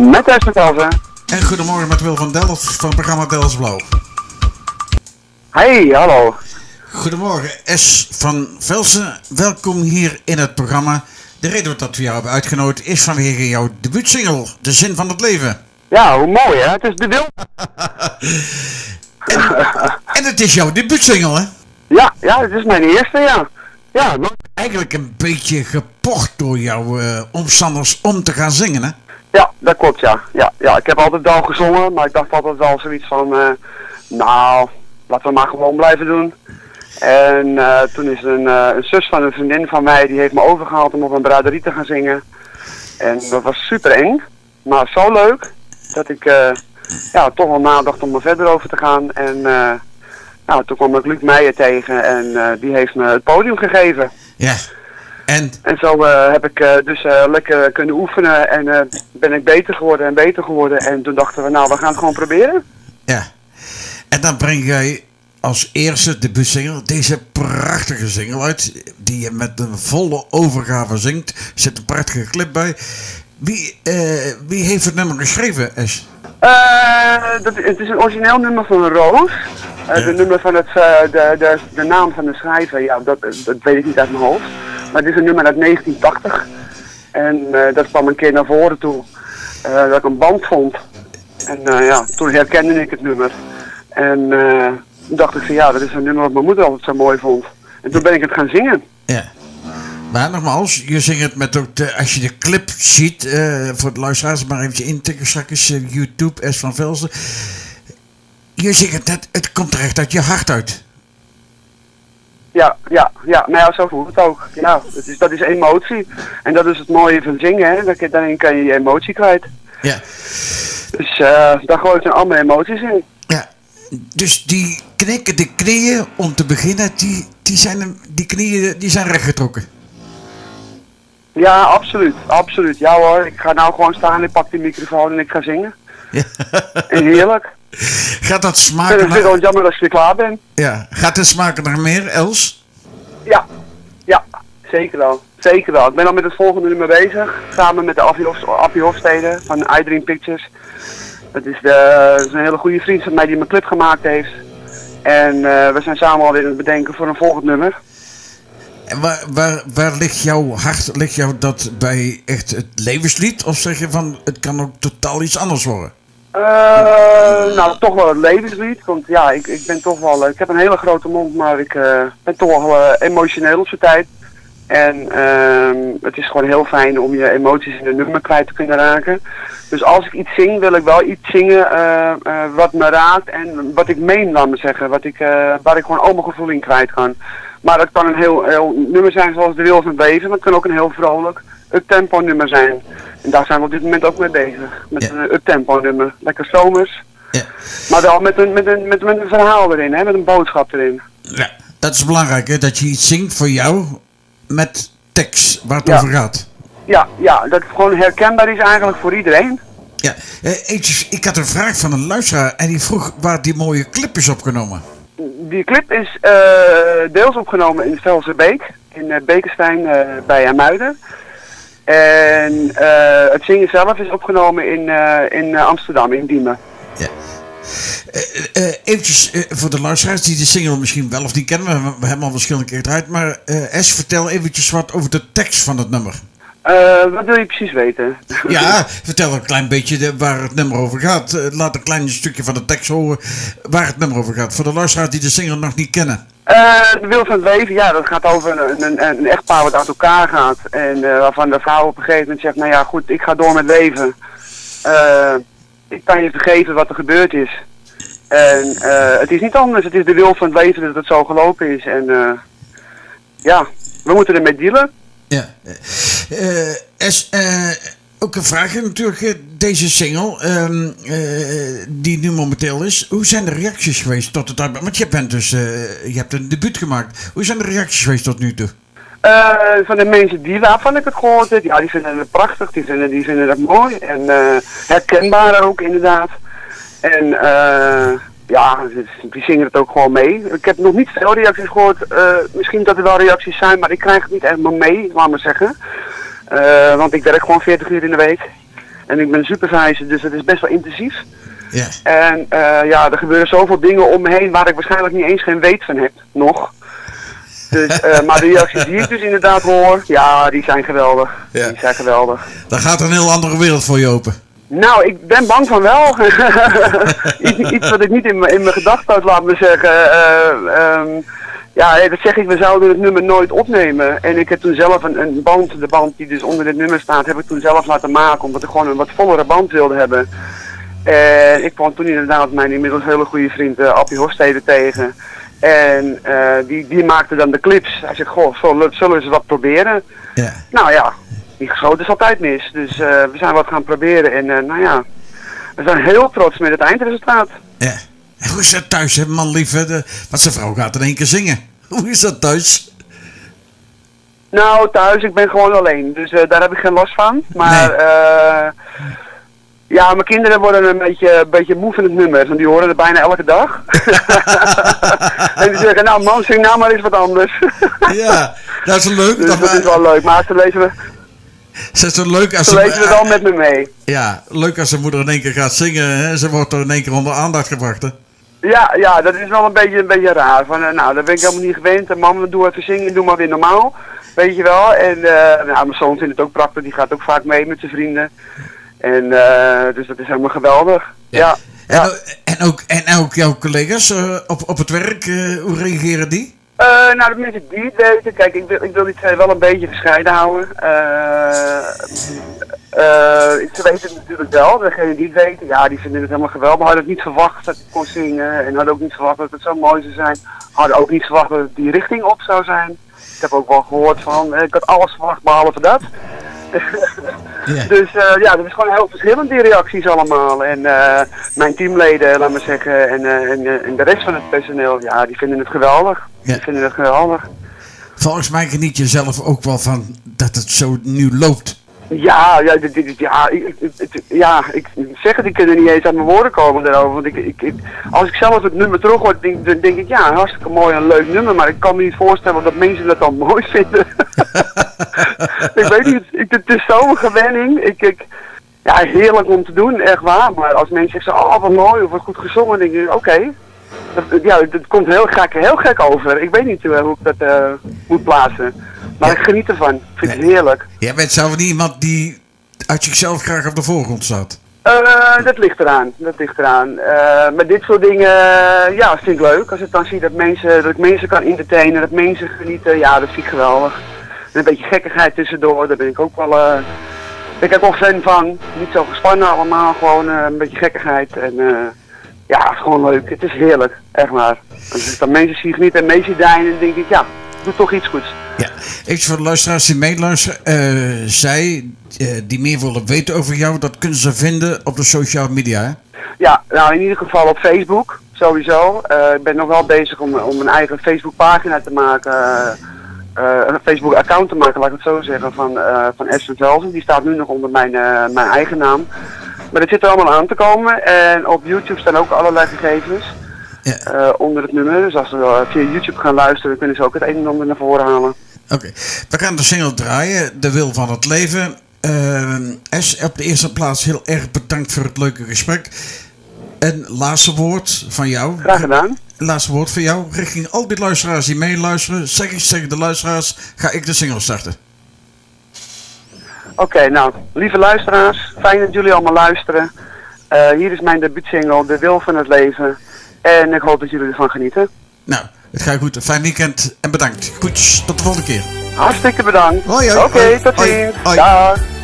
Met Esther Velsen. En goedemorgen met Wil van Delft van het programma Delfts Blauw. Hey, hallo. Goedemorgen S van Velsen. Welkom hier in het programma. De reden dat we jou hebben uitgenodigd is vanwege jouw debuutsingle, De Zin van het Leven. Ja, hoe mooi hè? Het is de wil. En het is jouw debuutsingle, hè? Ja, ja, het is mijn eerste, ja. Ja, maar- Eigenlijk een beetje gepocht door jouw eh, omstanders om te gaan zingen, hè? Ja, dat klopt, ja. ja. Ja, ik heb altijd wel gezongen, maar ik dacht altijd wel zoiets van, eh, nou, laten we maar gewoon blijven doen. En eh, toen is een, eh, een zus van een vriendin van mij, die heeft me overgehaald om op een braderie te gaan zingen. En dat was super eng, maar zo leuk, dat ik ja, toch wel nadacht om er verder over te gaan. En nou, toen kwam ik Luc Meijer tegen en die heeft me het podium gegeven. Ja. En En zo eh, heb ik eh, dus eh, lekker kunnen oefenen en ben ik beter geworden en beter geworden. En toen dachten we, nou, we gaan het gewoon proberen. Ja. En dan breng jij als eerste debuutsingle deze prachtige single uit. Die je met een volle overgave zingt. Er zit een prachtige clip bij. Wie, wie heeft het nummer geschreven, Es? Eh, dat, het is een origineel nummer van Roos. Eh, De nummer van het, de, de, de naam van de schrijver, ja, dat, dat weet ik niet uit mijn hoofd. Het is een nummer uit 1980. En eh, dat kwam een keer naar voren toe. eh, dat ik een band vond. En eh, ja, toen herkende ik het nummer. En toen dacht ik van ja, dat is een nummer wat mijn moeder altijd zo mooi vond. En toen ben ik het gaan zingen. Ja. Maar nogmaals, je zingt het met ook de, als je de clip ziet, voor de luisteraars, maar eventjes intikken straks YouTube, S van Velsen. Je zingt het het komt terecht uit je hart uit. Ja, ja, ja, nou ja, zo voelt het ook. Ja, het is, dat is emotie. En dat is het mooie van zingen, hè. Dat- Daarin kan je je emotie kwijt. Ja. Dus eh daar gooi ik dan allemaal emoties in. Ja. Dus die knikkende knieën, om te beginnen, die, die, zijn, die knieën die zijn rechtgetrokken. Ja, absoluut, absoluut. Ja hoor, ik ga nou gewoon staan, ik pak die microfoon en ik ga zingen. Ja. En heerlijk. Gaat dat Ik smaken vind het naar, gewoon jammer als ik weer klaar ben. ja. Gaat het smaken naar meer, Els? Ja, ja, zeker wel. Zeker wel. Ik ben al met het volgende nummer bezig. Samen met de Appie, Hof, Appie Hofstede van iDream Pictures. Dat is, de, dat is een hele goede vriend van mij die mijn clip gemaakt heeft. En eh, we zijn samen alweer aan het bedenken voor een volgend nummer. En waar, waar, waar ligt jouw hart? Ligt jou dat bij echt het levenslied? Of zeg je van, het kan ook totaal iets anders worden? Eh, nou, toch wel het levenslied. Want ja, ik, ik ben toch wel. Ik heb een hele grote mond, maar ik eh, ben toch wel eh, emotioneel op zijn tijd. En ehm, het is gewoon heel fijn om je emoties in een nummer kwijt te kunnen raken. Dus als ik iets zing, wil ik wel iets zingen eh, eh, wat me raakt en wat ik meen, laat me zeggen. Wat ik, eh, waar ik gewoon al mijn gevoel in kwijt kan. Maar dat kan een heel, nummer zijn zoals De Wil van het maar het kan ook een heel vrolijk up-tempo nummer zijn. En daar zijn we op dit moment ook mee bezig. Met Ja. een up-tempo nummer. Lekker zomers. Ja. Maar wel met een, met een, met, met een verhaal erin, hè? met een boodschap erin. ja. Dat is belangrijk, hè? Dat je iets zingt voor jou met tekst waar het Ja. over gaat. Ja, ja, dat het gewoon herkenbaar is eigenlijk voor iedereen. Ja, eh, eentjes, ik had een vraag van een luisteraar en die vroeg waar die mooie clip is opgenomen. Die clip is eh, deels opgenomen in Velserbeek, in eh, Bekenstein eh, bij Amuiden. En eh, het zingen zelf is opgenomen in, eh, in eh, Amsterdam, in Diemen. Ja. Eh, eventjes voor de luisteraars die de single misschien wel of niet kennen, we, hebben- we hebben al verschillende keer gedraaid, maar Es, vertel eventjes wat over de tekst van het nummer. Wat wil je precies weten? Ja, vertel een klein beetje de, waar het nummer over gaat. Laat een klein stukje van de tekst horen waar het nummer over gaat. Voor de luisteraars die de single nog niet kennen. Eh, de wil van het leven, ja, dat gaat over een, een, een echtpaar wat uit elkaar gaat. En eh, waarvan de vrouw op een gegeven moment zegt, nou ja, goed, ik ga door met leven. Eh, ik kan je vergeven wat er gebeurd is. En eh, het is niet anders, het is de wil van het leven dat het zo gelopen is. En eh, ja, we moeten ermee dealen. Ja. Eh, eh, es, eh, ook een vraag natuurlijk. eh, Deze single, ehm, eh, die nu momenteel is. Hoe zijn de reacties geweest tot het uit? Want je, bent dus, eh, je hebt een debuut gemaakt. Hoe zijn de reacties geweest tot nu toe? Van de mensen die waarvan ik het gehoord heb, ja, die vinden het prachtig, die vinden, die vinden het mooi en herkenbaar ook inderdaad. En ja, die zingen het ook gewoon mee. Ik heb nog niet veel reacties gehoord, eh, misschien dat er wel reacties zijn, maar ik krijg het niet helemaal mee, laat maar zeggen. Eh, want ik werk gewoon 40 uur in de week. En ik ben supervisor, dus het is best wel intensief. Ja. En eh, ja, er gebeuren zoveel dingen om me heen waar ik waarschijnlijk niet eens geen weet van heb, nog. Dus, eh, maar de reacties die ik dus inderdaad hoor, ja, die zijn geweldig. Ja. Die zijn geweldig. Dan gaat er een heel andere wereld voor je open. Nou, ik ben bang van wel. iets, iets wat ik niet in mijn gedachten had, laat me zeggen. Eh, ehm, ja, dat zeg ik, we zouden het nummer nooit opnemen. En ik heb toen zelf een, een band, de band die dus onder dit nummer staat, heb ik toen zelf laten maken. Omdat ik gewoon een wat vollere band wilde hebben. En ik kwam toen inderdaad mijn inmiddels hele goede vriend uh, Appie Horstede tegen. En eh, die, die maakte dan de clips. Hij zegt, goh, zullen, zullen we eens wat proberen? Ja. Nou ja, die geschoten is altijd mis. Dus eh, we zijn wat gaan proberen. En nou ja, we zijn heel trots met het eindresultaat. ja. En hoe is dat thuis, hè, man lief? hè? De, want zijn vrouw gaat in één keer zingen. Hoe is dat thuis? Nou, thuis, ik ben gewoon alleen. Dus eh, daar heb ik geen last van. Maar Nee. eh ja, mijn kinderen worden een beetje, een beetje moe van het nummer. Want die horen het bijna elke dag. en die zeggen, nou man, zing nou maar eens wat anders. Ja, dat is leuk. dus dat dat is wel leuk. Maar ze lezen, we, Ze is zo leuk als ze lezen ze, wel met me mee. ja, leuk als zijn moeder in één keer gaat zingen. Hè? Ze wordt er in één keer onder aandacht gebracht. Hè? Ja, ja, dat is wel een beetje, een beetje raar. Van, eh, nou, dat ben ik helemaal niet gewend. En mam, doe even zingen, doe maar weer normaal. Weet je wel. En eh, nou, mijn zoon vindt het ook prachtig. Die gaat ook vaak mee met zijn vrienden. En eh, dus dat is helemaal geweldig. Ja. En, ja. ook, en, ook, en ook jouw collega's op, op het werk, hoe reageren die? Eh, nou, de mensen die het weten, kijk, ik wil, ik wil die twee wel een beetje gescheiden houden. Eh, eh, ze weten het natuurlijk wel, degenen die het weten, ja, die vinden het helemaal geweldig. Hadden het niet verwacht dat ik kon zingen en hadden ook niet verwacht dat het zo mooi zou zijn. Hadden ook niet verwacht dat het die richting op zou zijn. Ik heb ook wel gehoord van, ik had alles verwacht behalve dat. Dus eh, ja, dat is gewoon heel verschillend die reacties allemaal. En eh, mijn teamleden, laat maar zeggen, en, eh, en, en de rest van het personeel, ja, die vinden het geweldig. Ja. Die vinden het geweldig. Volgens mij geniet je zelf ook wel van dat het zo nu loopt. Ja, ja, ja, ik, ja, ik zeg het, ik kan er niet eens uit mijn woorden komen daarover. Want ik, ik, als ik zelf het nummer terug hoor, denk, dan denk ik, ja, hartstikke mooi en leuk nummer. Maar ik kan me niet voorstellen dat mensen dat dan mooi vinden. ik weet niet, ik, het is zo'n gewenning. Ik, ik, ja, heerlijk om te doen, echt waar. Maar als mensen zeggen, oh wat mooi of wat goed gezongen, dan denk ik, oké. Dat, ja, het komt heel gek, heel gek over. Ik weet niet eh, hoe ik dat eh, moet plaatsen. Maar Ja. ik geniet ervan. Ik vind het heerlijk. Jij bent zelf niet iemand die uit zichzelf graag op de voorgrond staat. Eh, dat ligt eraan, dat ligt eraan. Eh, maar dit soort dingen, ja, vind ik leuk. Als ik dan zie dat, mensen, dat ik mensen kan entertainen, dat mensen genieten, ja, dat vind ik geweldig. En een beetje gekkigheid tussendoor, daar ben ik ook wel, ben ik ook wel fan van. Niet zo gespannen allemaal, gewoon een beetje gekkigheid. En ja, het is gewoon leuk. Het is heerlijk, echt waar. Als ik dan mensen zie genieten en mee zie deinen, dan denk ik, ja, doe toch iets goeds. Ja, iets voor de luisteraars die meeluisteren. eh zij eh, die meer willen weten over jou, dat kunnen ze vinden op de social media. Hè? Ja, nou in ieder geval op Facebook, sowieso. Eh, ik ben nog wel bezig om, om een eigen Facebook-pagina te maken. een Facebook-account te maken, laat ik het zo zeggen, van, van Esther Velzen. Die staat nu nog onder mijn, mijn eigen naam. Maar het zit er allemaal aan te komen. En op YouTube staan ook allerlei gegevens Ja. onder het nummer. Dus als ze via YouTube gaan luisteren, kunnen ze ook het een en ander naar voren halen. Oké, we gaan de single draaien, De Wil van het Leven. Eh, S, op de eerste plaats heel erg bedankt voor het leuke gesprek. En laatste woord van jou. Graag gedaan. Laatste woord van jou. Richting al die luisteraars die meeluisteren. Zeg eens tegen de luisteraars, ga ik de single starten. Oké, nou, lieve luisteraars, fijn dat jullie allemaal luisteren. Eh, hier is mijn debuutsingle, De Wil van het Leven. En ik hoop dat jullie ervan genieten. Nou, het gaat goed. Fijn weekend en bedankt. Goed, tot de volgende keer. Hartstikke bedankt. Oké, tot ziens. Dag.